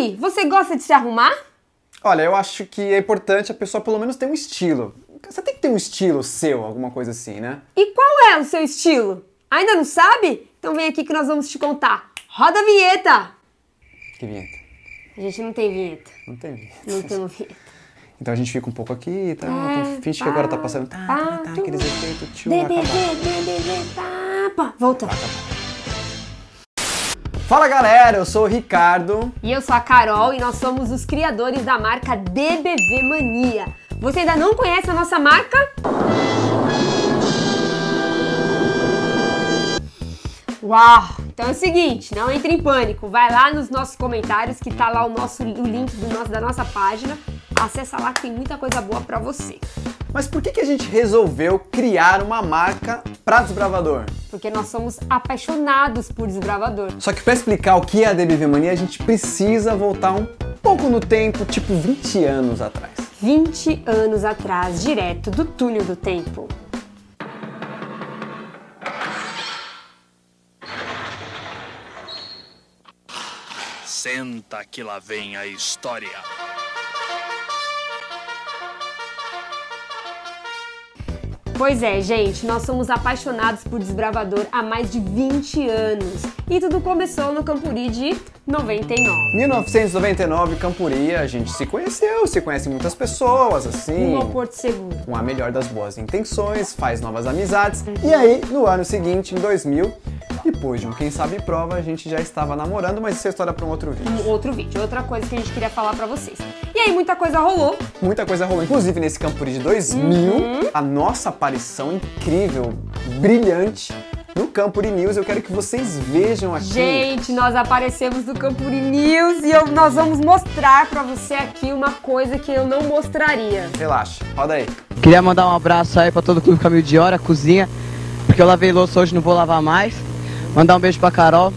aí, você gosta de se arrumar? Olha, eu acho que é importante a pessoa pelo menos ter um estilo. Você tem que ter um estilo seu, alguma coisa assim, né? E qual é o seu estilo? Ainda não sabe? Então vem aqui que nós vamos te contar. Roda a vinheta! Que vinheta? A gente não tem vinheta. Não tem vinheta. Não temos vinheta. Então a gente fica um pouco aqui, tá? É, finge que pá, agora tá passando. Tá, pá, tá, tá, aqueles efeitos, DBV, acabou. DBV, tapa. Volta. Fala galera, eu sou o Ricardo. E eu sou a Carol e nós somos os criadores da marca DBV Mania. Você ainda não conhece a nossa marca? Uau! Então é o seguinte, não entre em pânico. Vai lá nos nossos comentários que tá lá o nosso o link do nosso, da nossa página. Acessa lá que tem muita coisa boa pra você. Mas por que, que a gente resolveu criar uma marca para desbravador? Porque nós somos apaixonados por desbravador. Só que para explicar o que é a DBV Mania, a gente precisa voltar um pouco no tempo, tipo 20 anos atrás. 20 anos atrás, direto do túnel do tempo. Senta que lá vem a história. Pois é, gente, nós somos apaixonados por desbravador há mais de 20 anos. E tudo começou no Campuri de 99. 1999, Campuri, a gente se conheceu, se conhece muitas pessoas, assim. Ao Porto Seguro. com a melhor das boas intenções, faz novas amizades. E aí, no ano seguinte, em 2000, depois de um Quem Sabe Prova, a gente já estava namorando, mas isso é história para um outro vídeo. Um outro vídeo, outra coisa que a gente queria falar pra vocês. E aí, muita coisa rolou. Muita coisa rolou, inclusive nesse Campuri de 2000, a nossa aparição incrível, brilhante, no Campuri News. Eu quero que vocês vejam aqui. Gente, nós aparecemos no Campuri News e eu- nós vamos mostrar pra você aqui uma coisa que eu não mostraria. Relaxa, roda aí. Queria mandar um abraço aí pra todo o Clube Caminho de Hora, cozinha, porque eu lavei louça hoje, não vou lavar mais. Mandar um beijo pra Carol,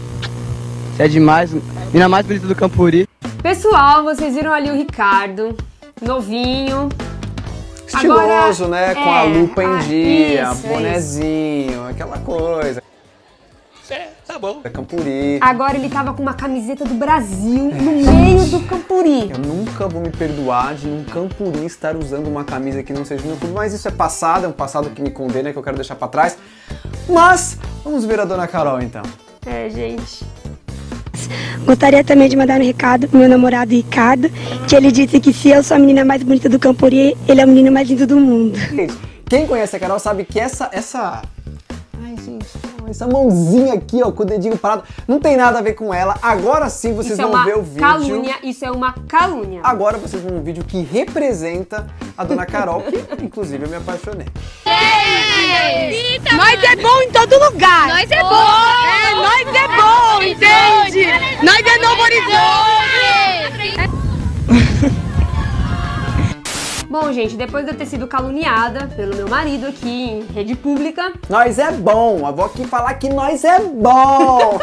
você é demais, menina mais bonita do Campuri. Pessoal, vocês viram ali o Ricardo, novinho. Estiloso, Agora, né? Com é, a lupa em ah, dia, isso, bonezinho, aquela coisa. É, tá bom. É Campuri. Agora ele tava com uma camiseta do Brasil no meio do Campuri. Eu nunca vou me perdoar de num Campuri estar usando uma camisa que não seja do meu clube, mas isso é passado, é um passado que me condena, que eu quero deixar pra trás. Mas vamos ver a dona Carol então. É, gente. Gostaria também de mandar um recado pro meu namorado Ricardo, que ele disse que se eu sou a menina mais bonita do Campuri, ele é o menino mais lindo do mundo. Gente, quem conhece a Carol sabe que essa essa Ai, gente, essa mãozinha aqui, ó, com o dedinho parado, não tem nada a ver com ela. Agora sim vocês Isso é vão uma ver o vídeo. calúnia, isso é uma calúnia. Agora vocês vão ver um vídeo que representa a dona Carol, que inclusive eu me apaixonei. É todo lugar. Nós é bom. É, nós é bom, entende? Nós é Novo Horizonte. Bom, gente, depois de eu ter sido caluniada pelo meu marido aqui em rede pública, Nós é bom, a avó aqui falar que nós é bom.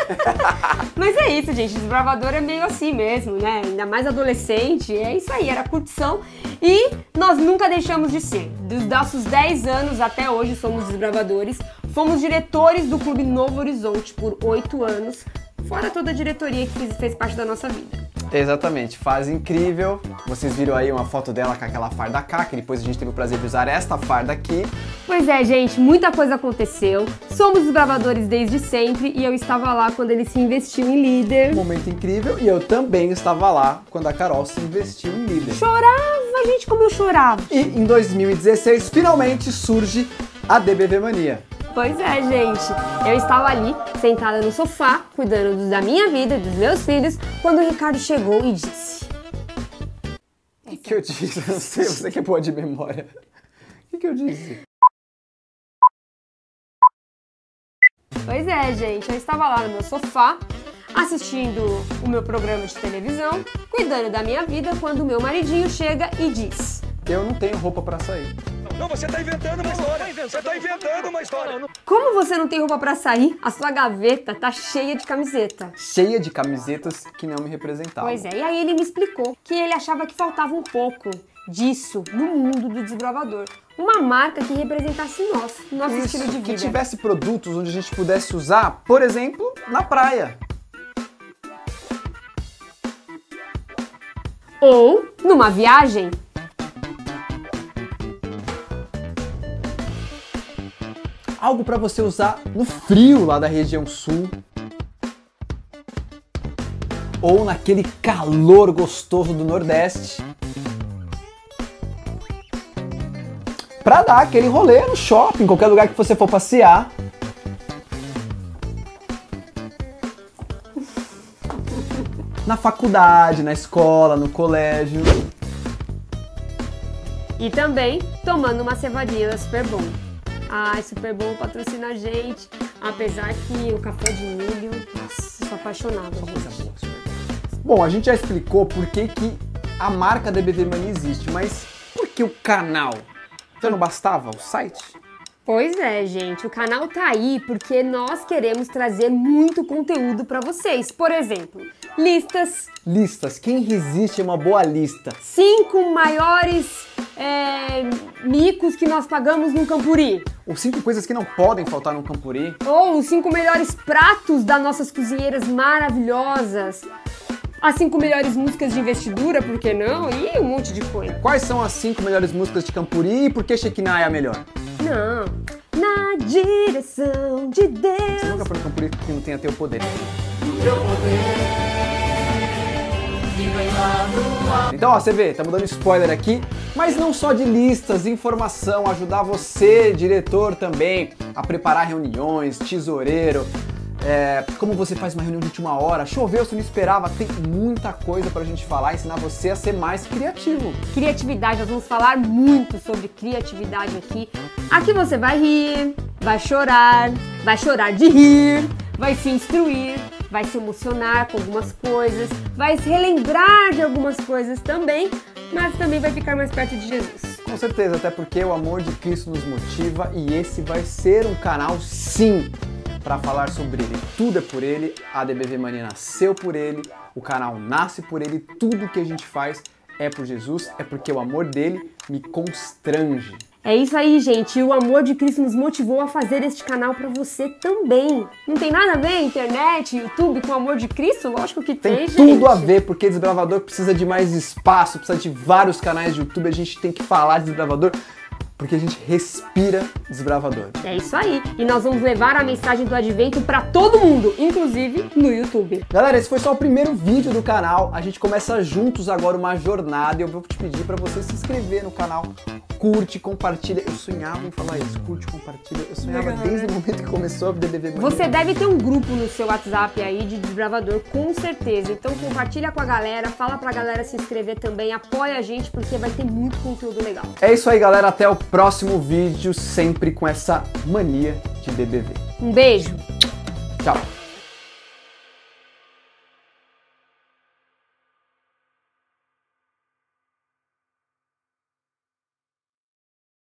Mas é isso, gente. Desbravador é meio assim mesmo, né? Ainda mais adolescente. É isso aí, era curtição. E nós nunca deixamos de ser. Dos nossos 10 anos até hoje somos desbravadores. Fomos diretores do Clube Novo Horizonte por 8 anos. Fora toda a diretoria que fez, fez parte da nossa vida. Exatamente, fase incrível. Vocês viram aí uma foto dela com aquela farda K, que depois a gente teve o prazer de usar esta farda aqui. Pois é, gente, muita coisa aconteceu. Somos desbravadores desde sempre e eu estava lá quando ele se investiu em líder. Um momento incrível e eu também estava lá quando a Carol se investiu em líder. Chorava, gente, como eu chorava. E em 2016 finalmente surge a DBV Mania. Pois é, gente. Eu estava ali, sentada no sofá, cuidando da minha vida, dos meus filhos, quando o Ricardo chegou e disse: O que, que eu disse? Eu não sei, você que é boa de memória. O que, que eu disse? Pois é, gente. Eu estava lá no meu sofá, assistindo o meu programa de televisão, cuidando da minha vida, quando o meu maridinho chega e diz: Eu não tenho roupa pra sair. Não, você tá inventando uma história. Você tá inventando uma história. Como você não tem roupa pra sair? A sua gaveta tá cheia de camiseta. Cheia de camisetas que não me representavam. Pois é, e aí ele me explicou que ele achava que faltava um pouco disso no mundo do desbravador. Uma marca que representasse nós, nosso Isso, estilo de que vida. tivesse produtos onde a gente pudesse usar, por exemplo, na praia. Ou numa viagem. Algo para você usar no frio lá da região sul. Ou naquele calor gostoso do Nordeste. Pra dar aquele rolê no shopping, qualquer lugar que você for passear. Na faculdade, na escola, no colégio. E também tomando uma cevadinha da Super Bom. Ai, Super Bom patrocina a gente. Apesar que o café de milho, nossa, sou apaixonada. gente. Bom, a gente já explicou por que, que a marca DBV Mania existe, mas por que o canal? Já não bastava o site? Pois é, gente, o canal tá aí porque nós queremos trazer muito conteúdo para vocês. Por exemplo, listas, Listas. Quem resiste a uma boa lista? cinco maiores é, micos que nós pagamos no Campuri. Os cinco coisas que não podem faltar no Campuri. Ou os cinco melhores pratos das nossas cozinheiras maravilhosas. As cinco melhores músicas de investidura, por que não? E um monte de coisa. Quais são as cinco melhores músicas de Campuri e por que Shekinah é a melhor? Não. Na direção de Você Deus. nunca foi no Campuri que não tenha teu poder. Então, ó, você vê, estamos dando spoiler aqui, mas não só de listas, informação, ajudar você, diretor também, a preparar reuniões, tesoureiro, é, como você faz uma reunião de última hora, choveu, você não esperava, tem muita coisa pra gente falar, ensinar você a ser mais criativo. Criatividade, nós vamos falar muito sobre criatividade aqui. Aqui você vai rir, vai chorar, vai chorar de rir, vai se instruir, vai se emocionar com algumas coisas, vai se relembrar de algumas coisas também, mas também vai ficar mais perto de Jesus. Com certeza, até porque o amor de Cristo nos motiva e esse vai ser um canal, sim, para falar sobre ele. Tudo é por ele, a DBV Mania nasceu por ele, o canal nasce por ele, tudo que a gente faz é por Jesus, é porque o amor dele me constrange. É isso aí, gente. E o amor de Cristo nos motivou a fazer este canal pra você também. Não tem nada a ver internet, YouTube com o amor de Cristo? Lógico que tem, Tem gente. tudo a ver, porque Desbravador precisa de mais espaço, precisa de vários canais de YouTube, a gente tem que falar de Desbravador, porque a gente respira Desbravador. É isso aí. E nós vamos levar a mensagem do advento pra todo mundo, inclusive no YouTube. Galera, esse foi só o primeiro vídeo do canal. A gente começa juntos agora uma jornada e eu vou te pedir para você se inscrever no canal. Curte, compartilha. Eu sonhava em falar isso. Curte, compartilha. Eu sonhava desde o momento que começou a DBV Mania. Você deve ter um grupo no seu WhatsApp aí de desbravador, com certeza. Então compartilha com a galera, fala pra galera se inscrever também, apoia a gente porque vai ter muito conteúdo legal. É isso aí, galera. Até o próximo vídeo, sempre com essa mania de DBV. Um beijo! Tchau.